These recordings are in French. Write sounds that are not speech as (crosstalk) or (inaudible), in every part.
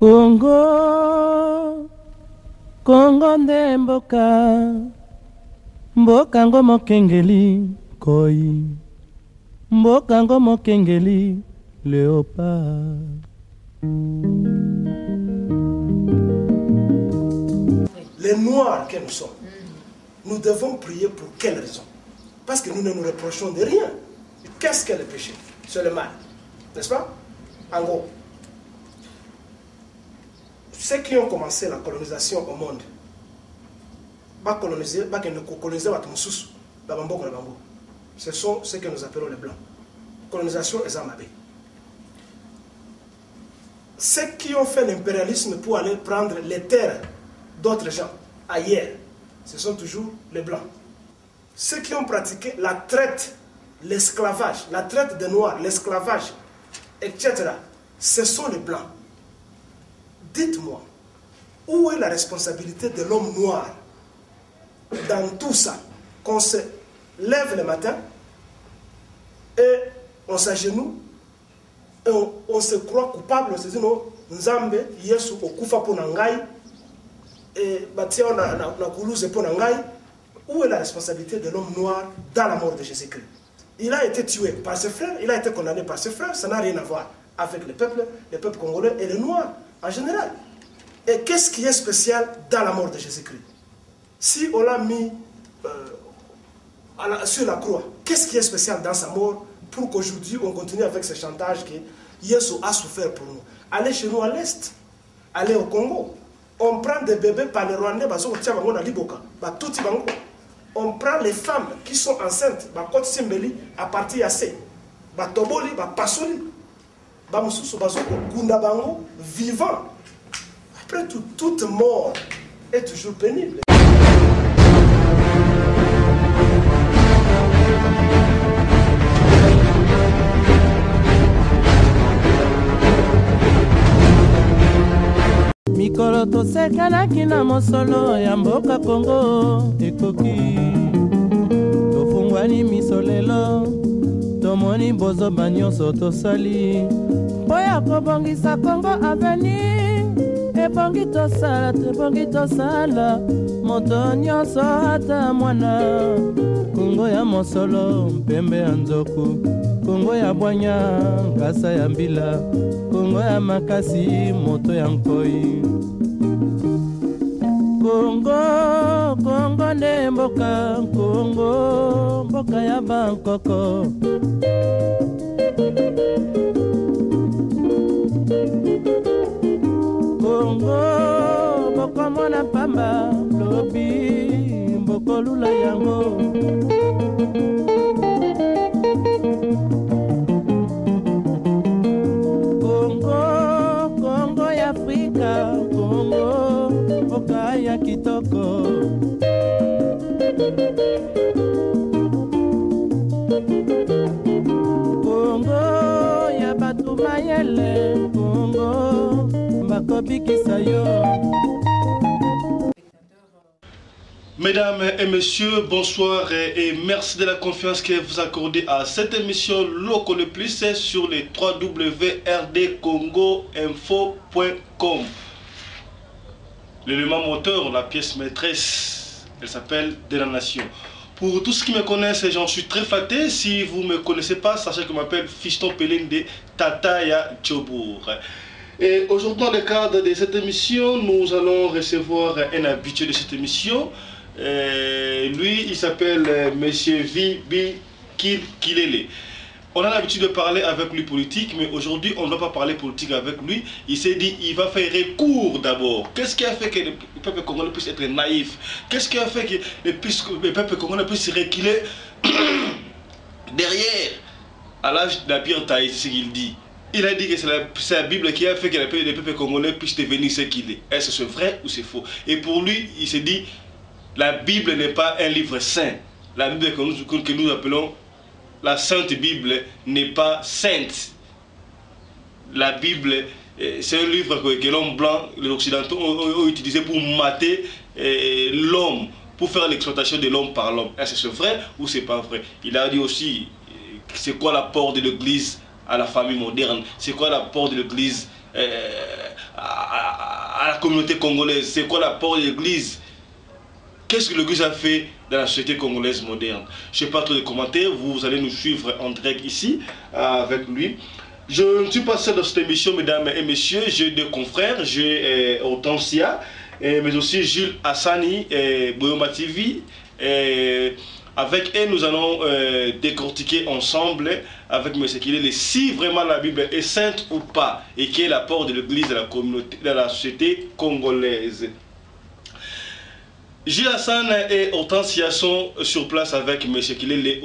kongo kongo nde mboka mboka mokengeli koi mboka ngo mokengeli léopard Les noirs que nous sommes, nous devons prier pour quelle raison? Parce que nous ne nous reprochons de rien. Qu'est-ce que le péché? C'est le mal. N'est-ce pas? En gros, ceux qui ont commencé la colonisation au monde, coloniser, coloniser ce sont ceux que nous appelons les blancs. Colonisation et Zamabé. Ceux qui ont fait l'impérialisme pour aller prendre les terres d'autres gens ailleurs, ce sont toujours les blancs. Ceux qui ont pratiqué la traite, l'esclavage, la traite des noirs, l'esclavage, etc., ce sont les blancs. Dites-moi, où est la responsabilité de l'homme noir dans tout ça Qu'on se lève le matin et on s'agenouille et on, on, se croit coupable, on se dit non, Nzambe, Yesu, okufa pour nangai, et batia na, na, na kuluze pour nangai. Où est la responsabilité de l'homme noir dans la mort de Jésus-Christ? Il a été tué par ses frères, il a été condamné par ses frères, ça n'a rien à voir avec le peuple, le peuple congolais et les noirs en général. Et qu'est-ce qui est spécial dans la mort de Jésus-Christ? Si on l'a mis euh, sur la croix, qu'est-ce qui est spécial dans sa mort pour qu'aujourd'hui on continue avec ce chantage que Yesu a souffert pour nous? Allez chez nous à l'Est, allez au Congo. On prend des bébés par les Rwandais, on prend les femmes qui sont enceintes, à partir de C, Batoboli, Pasoli, vivant. Après tout, toute mort est toujours pénible. mikolo tosekanaki na mosolo ya mboka kongo ekoki tofungwani miso lelo tomoni bozoba nyonso tosali. Mpo ya kobongisa kongo aveni ebongi tosala tebongi tosala moto nyonso ata mwana. Kongo ya mosolo mpembe ya nzoku. Kongo ya bwanya nkasa ya mbila. Kongo ya makasi moto ya nkoi. Kongo kongo nde mboka. Kongo mboka ya bankoko kongo bokomona pamba lobi bokolula yango. Kongo kongo ya afrika kongo mboka kitoko Mesdames et messieurs, bonsoir et, merci de la confiance que vous accordez à cette émission Loco le plus sur les www.rdcongoinfo.com. L'élément moteur, la pièce maîtresse, elle s'appelle De la Nation. Pour tous ceux qui me connaissent, j'en suis très flatté. Si vous ne me connaissez pas, sachez que je m'appelle Fiston Pelling de Tataya Djobour. Et aujourd'hui, dans le cadre de cette émission, nous allons recevoir un habitué de cette émission. Lui, il s'appelle euh, Monsieur Vibi Kilele. On a l'habitude de parler avec lui politique, mais aujourd'hui, on ne va pas parler politique avec lui. Il s'est dit, il va faire recours d'abord. Qu'est-ce qui a fait que le peuple congolais puisse être naïf? Qu'est-ce qui a fait que le, le peuple congolais puisse reculer (clears throat) derrière à l'âge taille, c'est ce qu'il dit. Il a dit que c'est la, la, Bible qui a fait que le peuple, le peuple congolais puisse devenir ce qu'il est. Est-ce que c'est vrai ou c'est faux? Et pour lui, il s'est dit, la Bible n'est pas un livre saint. La Bible que nous, appelons la Sainte Bible n'est pas sainte. La Bible, c'est un livre que, l'homme blanc, les Occidentaux ont, utilisé pour mater l'homme, pour faire l'exploitation de l'homme par l'homme. Est-ce que c'est vrai ou c'est pas vrai? Il a dit aussi, c'est quoi l'apport de l'Église à la famille moderne C'est quoi l'apport de l'Église euh, à, la communauté congolaise? C'est quoi l'apport de l'Église? Qu'est-ce que l'Église a fait dans la société congolaise moderne? Je n'ai pas trop de commentaires, vous allez nous suivre en direct ici avec lui. Je ne suis pas seul dans cette émission, mesdames et messieurs. J'ai deux confrères, j'ai Hortensia, mais aussi Jules Hassani et Boyoma. Et avec eux, nous allons euh, décortiquer ensemble avec M. Kilele si vraiment la Bible est sainte ou pas et quel est l'apport de l'Église dans la communauté, dans la société congolaise. Gilles Hassan et Hortensia sont sur place avec M. Kilele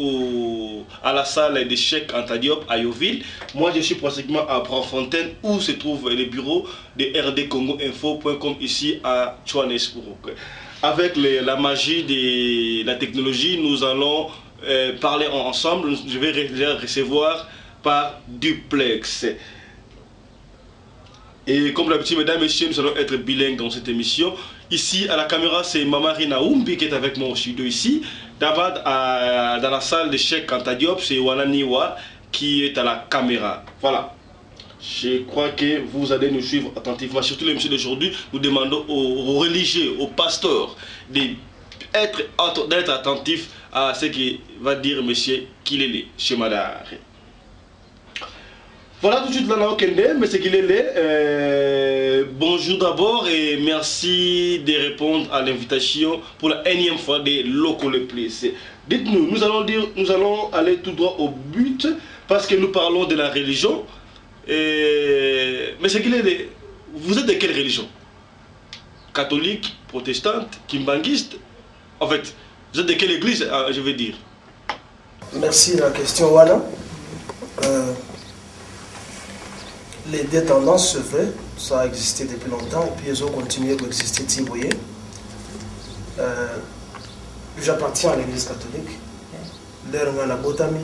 à la salle des chèques Antadiop à Yoville. Moi, je suis pratiquement à Brafontaine où se trouvent les bureaux de rdcongoinfo.com ici à Johannesburg. Avec la magie de la technologie, nous allons euh, parler ensemble. Je vais recevoir par duplex. Et comme d'habitude, mesdames et messieurs, nous allons être bilingues dans cette émission. Ici, à la caméra, c'est Mamarina Oumbi qui est avec moi au studio ici. D'abord, dans la salle de Cheikh Kantadiop, c'est Wananiwa qui est à la caméra. Voilà. Je crois que vous allez nous suivre attentivement. Surtout l'émission d'aujourd'hui, nous demandons aux, religieux, aux pasteurs, d'être attentifs à ce que va dire M. Kilele chez Madare. Voilà tout de suite Lana Okende, M. Kilele. Euh, bonjour d'abord et merci de répondre à l'invitation pour la énième fois des Local Place. Dites-nous, nous allons dire, nous allons aller tout droit au but parce que nous parlons de la religion. Et... Mais qu'il est, vous êtes de quelle religion? Catholique, protestante, kimbanguiste? En fait, vous êtes de quelle église, euh, je veux dire? Merci la question, Wana. Euh, les deux tendances se fait, ça a existé depuis longtemps, et puis ils ont continué d'exister, si vous voyez. Euh, J'appartiens à l'église catholique. L'air la botami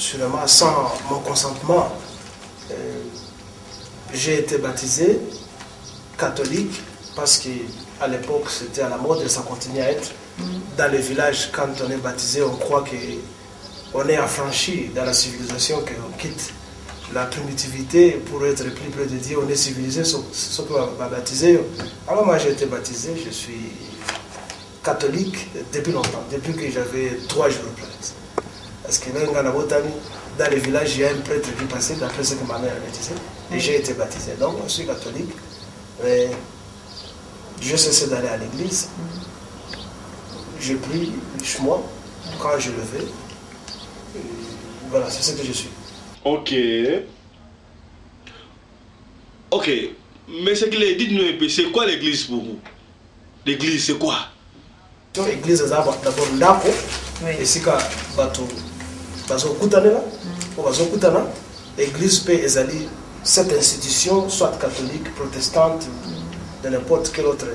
sûrement sans mon consentement, euh, j'ai été baptisé catholique parce qu'à l'époque c'était à la mode et ça continue à être. Mm. Dans les villages, quand on est baptisé, on croit qu'on est affranchi dans la civilisation, qu'on quitte la primitivité pour être plus près de Dieu, on est civilisé, ce qu'on va baptiser. Alors moi j'ai été baptisé, je suis catholique depuis longtemps, depuis que j'avais trois jours. Parce que dans les villages, il y a un prêtre qui passait, d'après ce que ma mère me disait, et j'ai été baptisé. Donc, je suis catholique, mais je cessais d'aller à l'église. Je prie moi quand je le veux. Voilà, c'est ce que je suis. Ok. Ok. Mais c'est que dites-nous un peu, c'est quoi l'église pour vous? L'église, c'est quoi? L'église, c'est d'abord l'ako. Et c'est quand bazokutanela po bazokutana. Église mpe cette institution soit catholique protestante de n'importe quelle autre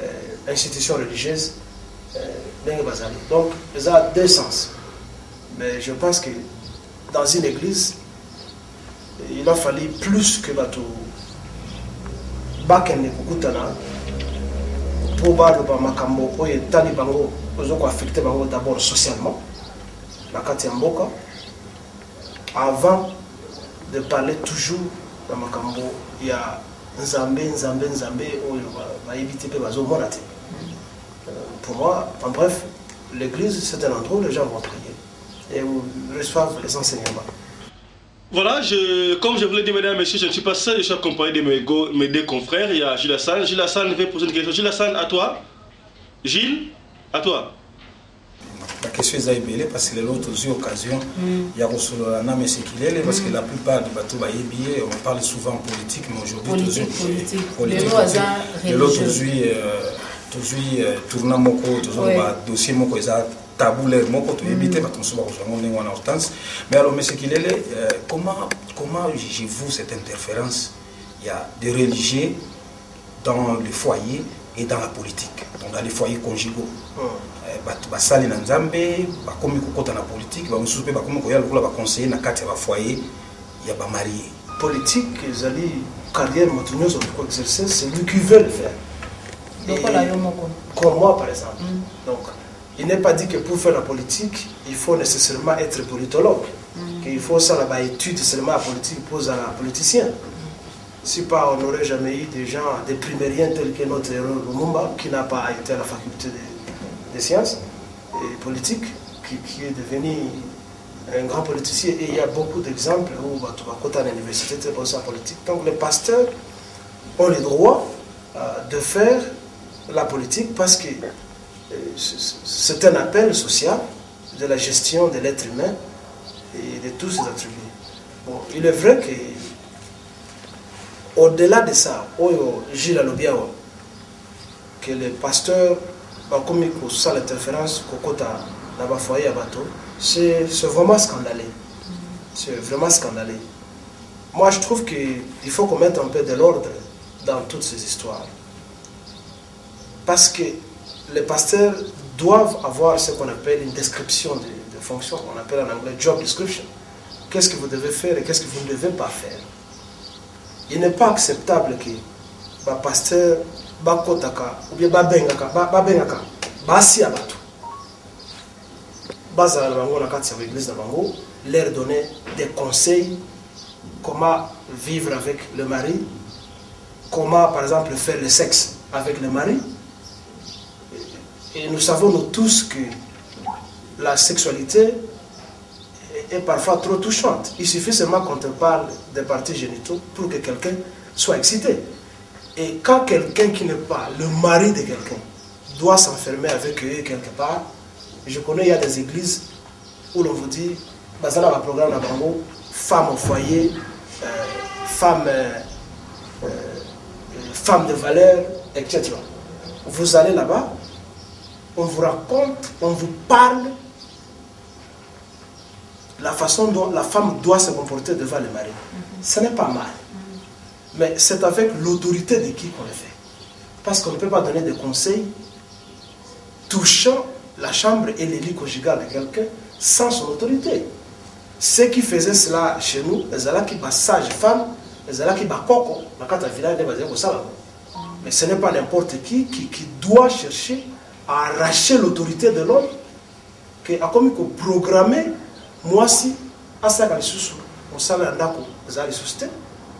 euh, institution religieuse ndenge euh, bazali donc eza deux sens. Mais je pense que dans une église il a fallu plus que bato bakende kokutana mpo baloba makambo oyo etali bango ozokoaffecte bango d'abord socialement na kati ya mboka avant de parler toujours na makambo ya nzambe nzambe nzambe oyo bayebi te mpe bazomona te euh, pour moi en bref l'église c'est un endroit où les gens vont prier et où reçoivent les enseignements voilà, comme je vous l'ai dit, mesdames et messieurs, je ne suis pas seul, je suis accompagné de mes, deux confrères. Il y a Gilles Hassan. Gilles Hassan veut poser une question. Gilles à toi. Gilles, à toi. Bakestion eza ebele parce que lelo tozwi occasion ya kosolola na mese kilele parce que la plupart de bato bayebi ye on parle souvent politique mais aujourd'hui lelo tozwi tozwi tourna moko tozoloba dossier moko eza tabulaire moko toyebi te bato mosusu bakozwa yango ndenge wana hortense. Mais alors mese kilele comment comment jugez-vous cette interférence il y a des religieux dans le foyer et dans la politique. Donc dans les foyers conjugaux. Bato basali na nzambe bakomi kokɔta na politike bamosusu mpe bakomi koya lokola baconseiller na kati ya bafoyer ya bamarie politique ezali carrière moto nyonso koexercer c'est lui qui veut le faire. Comme moi par exemple. Mm. donc il n'est pas dit que pour faire la politique il faut nécessairement être politologue. Mm. qu'il faut ça la étude seulement la politique pour la politicien Si pas, on n'aurait jamais eu des gens, des primériens tels que notre héros Lumumba, qui n'a pas été à la faculté des, sciences et politiques, qui, est devenu un grand politicien. Et il y a beaucoup d'exemples où bah, côté à l'université, tu es politique. Donc les pasteurs ont le droit euh, de faire la politique parce que euh, c'est un appel social de la gestion de l'être humain et de tous ses attributs. Bon, il est vrai que au-delà de ça, Gilles Alobiawa, que les pasteurs, bah, comme ils ça l'interférence, Kokota, là-bas, foyer à bateau, c'est vraiment scandaleux. C'est vraiment scandaleux. Moi, je trouve qu'il faut qu'on mette un peu de l'ordre dans toutes ces histoires. Parce que les pasteurs doivent avoir ce qu'on appelle une description de, de fonction, on appelle en anglais job description. Qu'est-ce que vous devez faire et qu'est-ce que vous ne devez pas faire? Il n'est pas acceptable que le pasteur bakotaka ou bien babengaka babengaka basi bato. Bazala na kati ya église na bango leur donner des conseils comment vivre avec le mari comment par exemple faire le sexe avec le mari. Et nous savons nous tous que la sexualité est parfois trop touchante. Il suffit seulement qu'on te parle des parties génitaux pour que quelqu'un soit excité. Et quand quelqu'un qui n'est pas le mari de quelqu'un doit s'enfermer avec eux quelque part, je connais, il y a des églises où l'on vous dit, dans un programme femme au foyer, euh, femme, euh, euh, femme de valeur, etc. Vous allez là-bas, on vous raconte, on vous parle la façon dont la femme doit se comporter devant le mari. Ce n'est pas mal. Mais c'est avec l'autorité de qui qu'on le fait. Parce qu'on ne peut pas donner des conseils touchant la chambre et les lits conjugal de quelqu'un sans son autorité. Ceux qui faisaient cela chez nous, les qui sage femme, les qui coco, mais ce n'est pas n'importe qui, qui, doit chercher à arracher l'autorité de l'homme, qui a comme programmer mwasi asalaka lisusu mosala ya ndako eza lisusu te.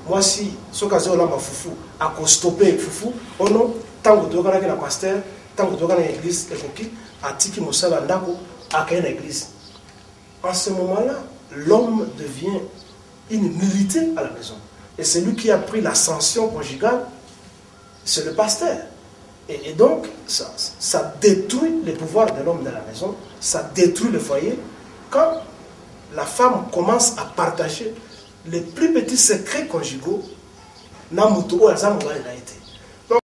Mwasi soki azolamba fufu akostope fufu. Ono ntango toyokanaki na paster ntango toyokana na église ekoki atiki mosala ya ndako akei na église. En ce moment-là l'homme devient une nullité à la maison. Et celui qui a pris l'ascension conjugale c'est le pasteur. Et, et donc ça, ça détruit le pouvoir de l'homme dans la maison ça détruit le foyer. Quand la femme commence à partager les plus petits secrets conjugaux. Na mutu oyo aza mobali na ye te